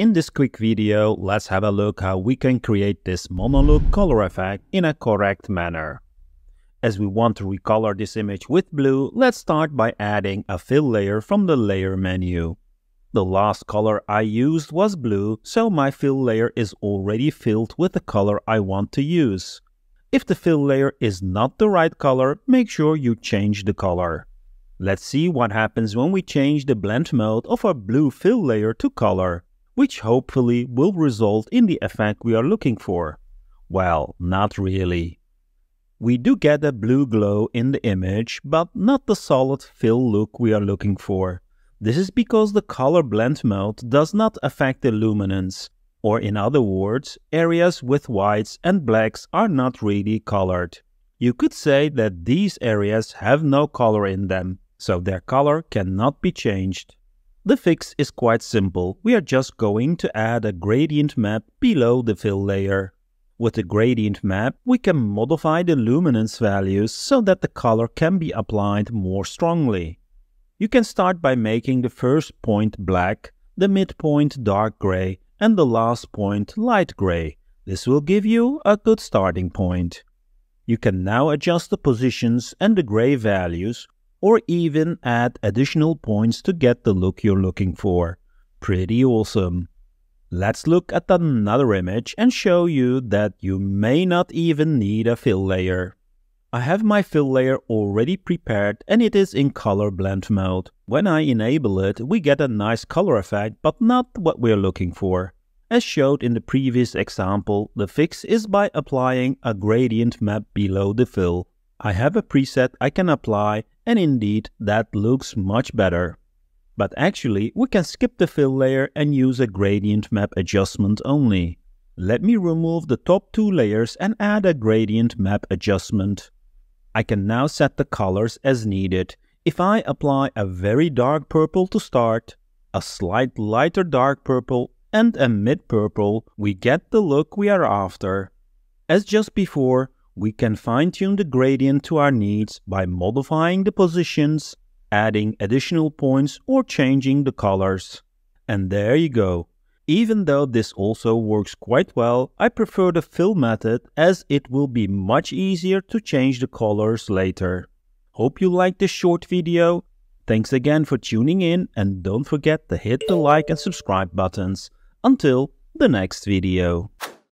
In this quick video, let's have a look how we can create this monolook color effect in a correct manner. As we want to recolor this image with blue, let's start by adding a fill layer from the layer menu. The last color I used was blue, so my fill layer is already filled with the color I want to use. If the fill layer is not the right color, make sure you change the color. Let's see what happens when we change the blend mode of our blue fill layer to color, which hopefully will result in the effect we are looking for. Well, not really. We do get a blue glow in the image, but not the solid fill look we are looking for. This is because the color blend mode does not affect the luminance, or in other words, areas with whites and blacks are not really colored. You could say that these areas have no color in them, so their color cannot be changed. The fix is quite simple, we are just going to add a gradient map below the fill layer. With the gradient map, we can modify the luminance values so that the color can be applied more strongly. You can start by making the first point black, the midpoint dark gray, and the last point light gray. This will give you a good starting point. You can now adjust the positions and the gray values, or even add additional points to get the look you're looking for. Pretty awesome. Let's look at another image and show you that you may not even need a fill layer. I have my fill layer already prepared and it is in color blend mode. When I enable it, we get a nice color effect, but not what we're looking for. As showed in the previous example, the fix is by applying a gradient map below the fill. I have a preset I can apply and indeed that looks much better. But actually, we can skip the fill layer and use a gradient map adjustment only. Let me remove the top two layers and add a gradient map adjustment. I can now set the colors as needed. If I apply a very dark purple to start, a slight lighter dark purple and a mid purple, we get the look we are after. As just before, we can fine-tune the gradient to our needs by modifying the positions, adding additional points or changing the colors. And there you go. Even though this also works quite well, I prefer the fill method as it will be much easier to change the colors later. Hope you liked this short video. Thanks again for tuning in and don't forget to hit the like and subscribe buttons. Until the next video.